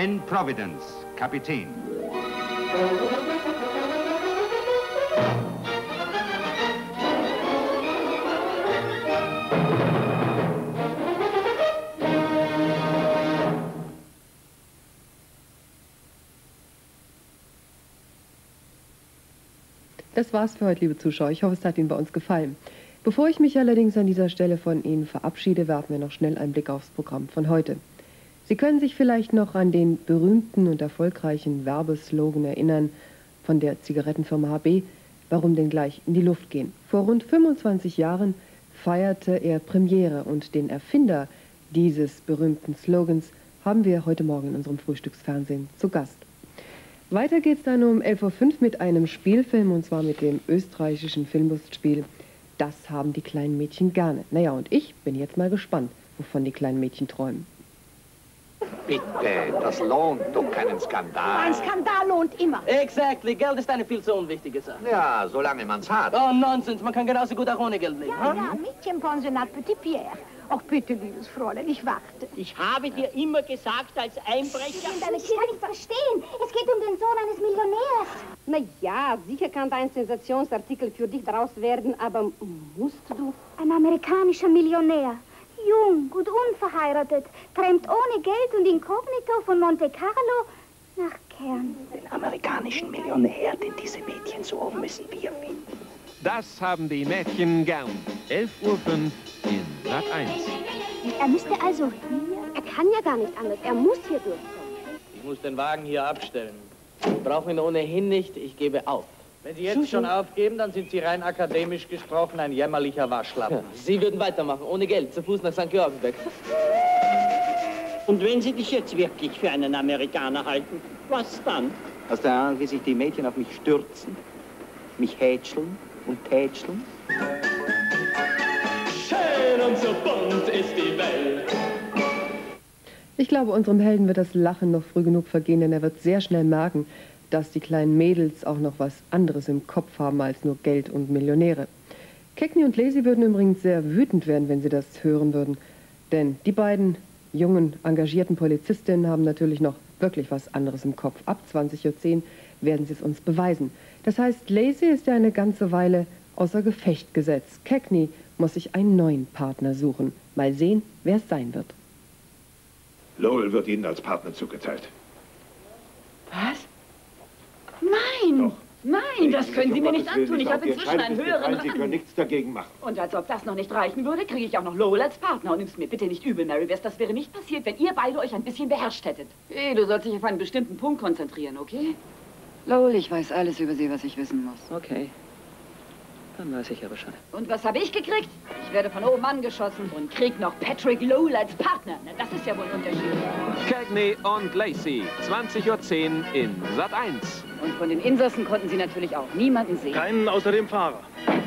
N. Providence, Kapitän. Das war's für heute, liebe Zuschauer. Ich hoffe, es hat Ihnen bei uns gefallen. Bevor ich mich allerdings an dieser Stelle von Ihnen verabschiede, werfen wir noch schnell einen Blick aufs Programm von heute. Sie können sich vielleicht noch an den berühmten und erfolgreichen Werbeslogan erinnern von der Zigarettenfirma HB, warum denn gleich in die Luft gehen. Vor rund 25 Jahren feierte er Premiere und den Erfinder dieses berühmten Slogans haben wir heute Morgen in unserem Frühstücksfernsehen zu Gast. Weiter geht's dann um 11.05 Uhr mit einem Spielfilm und zwar mit dem österreichischen Filmlustspiel Das haben die kleinen Mädchen gerne. Naja, und ich bin jetzt mal gespannt, wovon die kleinen Mädchen träumen. Bitte, das lohnt doch keinen Skandal. Ein Skandal lohnt immer. Exactly. Geld ist eine viel zu unwichtige Sache. Ja, solange man's hat. Oh, Nonsens. Man kann genauso gut auch ohne Geld leben. Ja, ja, mit Pensionat Petit Pierre. Ach bitte, liebes Fräulein, ich warte. Ich habe dir immer gesagt, als Einbrecher... Ich kann nicht verstehen. Es geht um den Sohn eines Millionärs. Na ja, sicher kann da ein Sensationsartikel für dich daraus werden, aber musst du? Ein amerikanischer Millionär. Jung und unverheiratet, träumt ohne Geld und inkognito von Monte Carlo nach Kern. Den amerikanischen Millionär, den diese Mädchen suchen, müssen wir finden. Das haben die Mädchen gern. 11.05 Uhr in Sat 1. Er müsste also hier? Er kann ja gar nicht anders. Er muss hier durchkommen. Ich muss den Wagen hier abstellen. Ich brauche ihn ohnehin nicht. Ich gebe auf. Wenn Sie jetzt schon aufgeben, dann sind Sie rein akademisch gesprochen ein jämmerlicher Waschlappen. Ja, Sie würden weitermachen, ohne Geld, zu Fuß nach St. Georgenberg. Und wenn Sie dich jetzt wirklich für einen Amerikaner halten, was dann? Hast du Ahnung, wie sich die Mädchen auf mich stürzen, mich hätscheln und tätscheln? Schön und so bunt ist die Welt. Ich glaube, unserem Helden wird das Lachen noch früh genug vergehen, denn er wird sehr schnell merken, dass die kleinen Mädels auch noch was anderes im Kopf haben als nur Geld und Millionäre. Keckney und Lazy würden übrigens sehr wütend werden, wenn sie das hören würden. Denn die beiden jungen, engagierten Polizistinnen haben natürlich noch wirklich was anderes im Kopf. Ab 20.10 Uhr werden sie es uns beweisen. Das heißt, Lazy ist ja eine ganze Weile außer Gefecht gesetzt. Keckney muss sich einen neuen Partner suchen. Mal sehen, wer es sein wird. Lowell wird Ihnen als Partner zugeteilt. Was? Nein! Doch. Nein, das können Sie mir nicht antun. Ich habe inzwischen einen höheren Rang. Sie können nichts dagegen machen. Und als ob das noch nicht reichen würde, kriege ich auch noch Lowell als Partner. Und nimm's mir bitte nicht übel, Mary West. Das wäre nicht passiert, wenn ihr beide euch ein bisschen beherrscht hättet. Hey, du sollst dich auf einen bestimmten Punkt konzentrieren, okay? Lowell, ich weiß alles über Sie, was ich wissen muss. Okay. Dann weiß ich ja Bescheid. Und was habe ich gekriegt? Ich werde von oben angeschossen und krieg noch Patrick Lowell als Partner. Na, das ist ja wohl ein Unterschied. Cagney und Lacey, 20.10 Uhr in Sat 1. Und von den Insassen konnten sie natürlich auch niemanden sehen. Keinen außer dem Fahrer. Keine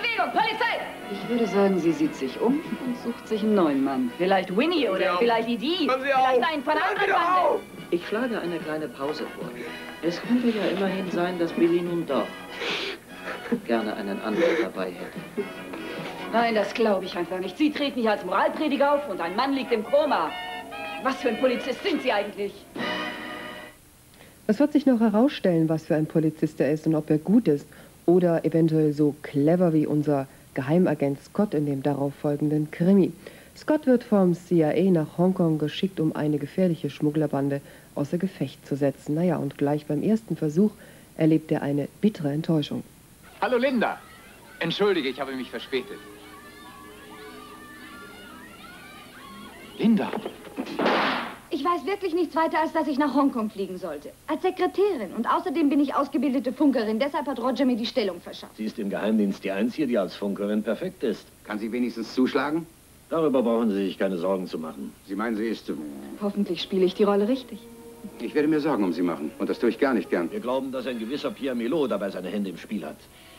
Bewegung, Polizei! Ich würde sagen, sie sieht sich um und sucht sich einen neuen Mann. Vielleicht Winnie oder vielleicht Edie. Vielleicht einen von anderen Bande. Ich schlage eine kleine Pause vor. Es könnte ja immerhin sein, dass Billy nun doch gerne einen anderen dabei hätte. Nein, das glaube ich einfach nicht. Sie treten hier als Moralprediger auf und ein Mann liegt im Koma. Was für ein Polizist sind Sie eigentlich? Es wird sich noch herausstellen, was für ein Polizist er ist und ob er gut ist oder eventuell so clever wie unser Geheimagent Scott in dem darauffolgenden Krimi. Scott wird vom CIA nach Hongkong geschickt, um eine gefährliche Schmugglerbande außer Gefecht zu setzen. Naja, und gleich beim ersten Versuch erlebt er eine bittere Enttäuschung. Hallo Linda. Entschuldige, ich habe mich verspätet. Linda. Ich weiß wirklich nichts weiter, als dass ich nach Hongkong fliegen sollte. Als Sekretärin. Und außerdem bin ich ausgebildete Funkerin. Deshalb hat Roger mir die Stellung verschafft. Sie ist im Geheimdienst die Einzige, die als Funkerin perfekt ist. Kann sie wenigstens zuschlagen? Darüber brauchen Sie sich keine Sorgen zu machen. Sie meinen, sie ist... Hoffentlich spiele ich die Rolle richtig. Ich werde mir Sorgen um Sie machen. Und das tue ich gar nicht gern. Wir glauben, dass ein gewisser Pierre Milo dabei seine Hände im Spiel hat.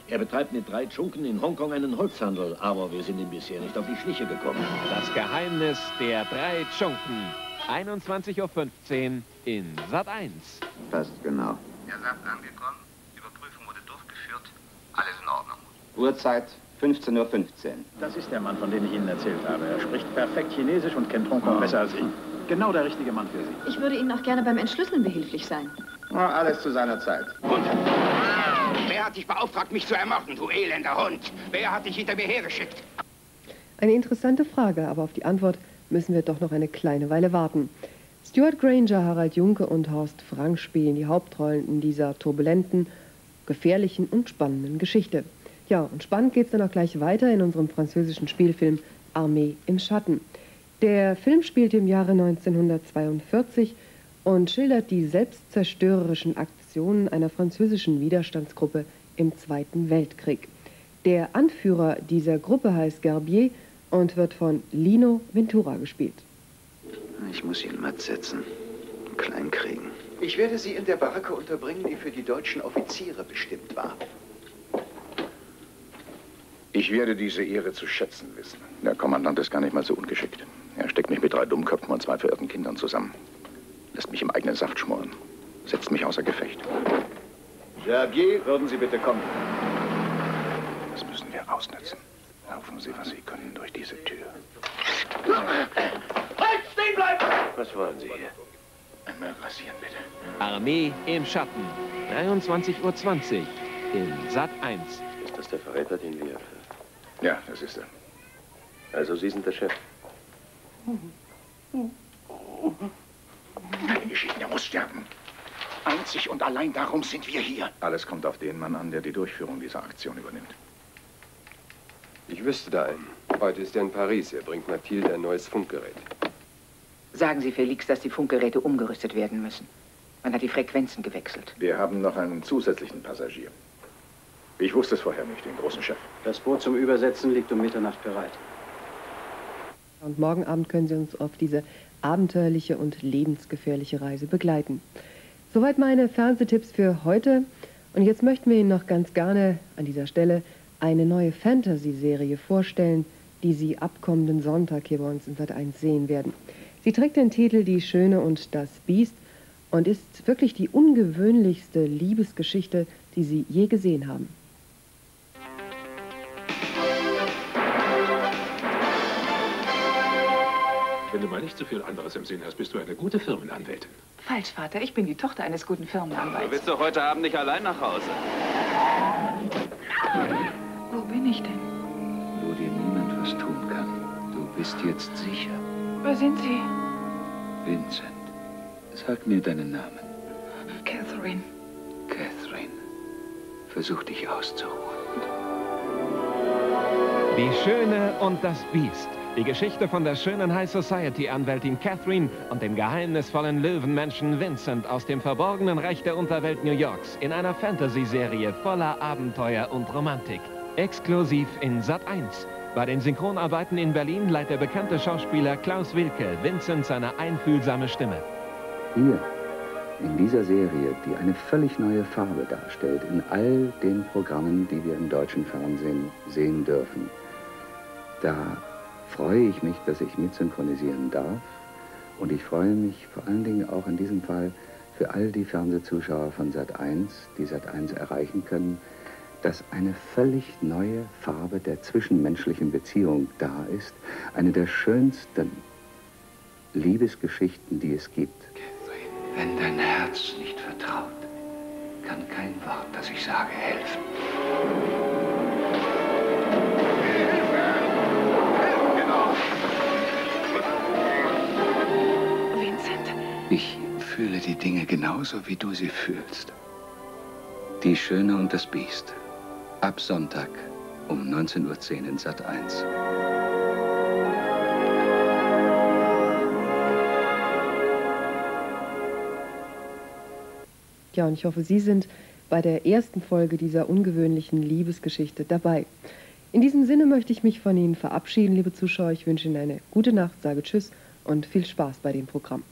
Er betreibt mit drei Schunken in Hongkong einen Holzhandel, aber wir sind ihm bisher nicht auf die Schliche gekommen. Das Geheimnis der drei Schunken. 21.15 Uhr in Sat 1. Passt genau. Der Saft angekommen, Überprüfung wurde durchgeführt, alles in Ordnung. Uhrzeit 15.15 Uhr. Das ist der Mann, von dem ich Ihnen erzählt habe. Er spricht perfekt Chinesisch und kennt Hongkong besser als ich. Genau der richtige Mann für Sie. Ich würde Ihnen auch gerne beim Entschlüsseln behilflich sein. Na, alles zu seiner Zeit. Und? Wer hat dich beauftragt, mich zu ermorden, du elender Hund? Wer hat dich hinter mir hergeschickt? Eine interessante Frage, aber auf die Antwort müssen wir doch noch eine kleine Weile warten. Stuart Granger, Harald Junke und Horst Frank spielen die Hauptrollen in dieser turbulenten, gefährlichen und spannenden Geschichte. Ja, und spannend geht es dann auch gleich weiter in unserem französischen Spielfilm Armee im Schatten. Der Film spielt im Jahre 1942 und schildert die selbstzerstörerischen Aktionen einer französischen Widerstandsgruppe im Zweiten Weltkrieg. Der Anführer dieser Gruppe heißt Gerbier und wird von Lino Ventura gespielt. Ich muss ihn matt setzen. Klein kriegen. Ich werde Sie in der Baracke unterbringen, die für die deutschen Offiziere bestimmt war. Ich werde diese Ehre zu schätzen wissen. Der Kommandant ist gar nicht mal so ungeschickt. Er steckt mich mit drei Dummköpfen und zwei verirrten Kindern zusammen. Lässt mich im eigenen Saft schmoren. Setzt mich außer Gefecht. Javier, würden Sie bitte kommen. Das müssen wir ausnutzen. Laufen Sie, was Sie können, durch diese Tür. Halt, stehen bleiben! Was wollen Sie hier? Einmal rasieren, bitte. Armee im Schatten. 23.20 Uhr in Sat 1. Ist das der Verräter, den wir... Ja, das ist er. Also Sie sind der Chef. Keine Geschichte, er muss sterben. Einzig und allein darum sind wir hier. Alles kommt auf den Mann an, der die Durchführung dieser Aktion übernimmt. Ich wüsste da einen. Heute ist er in Paris. Er bringt Mathilde ein neues Funkgerät. Sagen Sie Felix, dass die Funkgeräte umgerüstet werden müssen. Man hat die Frequenzen gewechselt. Wir haben noch einen zusätzlichen Passagier. Ich wusste es vorher nicht, den großen Chef. Das Boot zum Übersetzen liegt um Mitternacht bereit. Und morgen Abend können Sie uns auf diese abenteuerliche und lebensgefährliche Reise begleiten. Soweit meine Fernsehtipps für heute. Und jetzt möchten wir Ihnen noch ganz gerne an dieser Stelle eine neue Fantasy-Serie vorstellen, die Sie ab kommenden Sonntag hier bei uns in Sat 1 sehen werden. Sie trägt den Titel Die Schöne und das Biest und ist wirklich die ungewöhnlichste Liebesgeschichte, die Sie je gesehen haben. Wenn du mal nicht so viel anderes im Sinn hast, bist du eine gute Firmenanwältin. Falsch, Vater. Ich bin die Tochter eines guten Du Firmenanwalts. willst doch heute Abend nicht allein nach Hause. Wo bin ich denn? Wo dir niemand was tun kann. Du bist jetzt sicher. Wer sind Sie? Vincent, sag mir deinen Namen. Catherine. Catherine, versuch dich auszuruhen. Die Schöne und das Biest. Die Geschichte von der schönen High Society-Anwältin Catherine und dem geheimnisvollen Löwenmenschen Vincent aus dem verborgenen Reich der Unterwelt New Yorks in einer Fantasy-Serie voller Abenteuer und Romantik. Exklusiv in Sat 1. Bei den Synchronarbeiten in Berlin leiht der bekannte Schauspieler Klaus Wilke Vincent seine einfühlsame Stimme. Hier, in dieser Serie, die eine völlig neue Farbe darstellt, in all den Programmen, die wir im deutschen Fernsehen sehen dürfen, da freue ich mich, dass ich mitsynchronisieren darf. Und ich freue mich vor allen Dingen auch in diesem Fall für all die Fernsehzuschauer von Sat1, die Sat1 erreichen können, dass eine völlig neue Farbe der zwischenmenschlichen Beziehung da ist. Eine der schönsten Liebesgeschichten, die es gibt. Wenn dein Herz nicht vertraut, kann kein Wort, das ich sage, helfen. Ich fühle die Dinge genauso, wie du sie fühlst. Die Schöne und das Biest. Ab Sonntag um 19.10 Uhr in Sat 1. Ja, und ich hoffe, Sie sind bei der ersten Folge dieser ungewöhnlichen Liebesgeschichte dabei. In diesem Sinne möchte ich mich von Ihnen verabschieden, liebe Zuschauer. Ich wünsche Ihnen eine gute Nacht, sage Tschüss und viel Spaß bei dem Programm.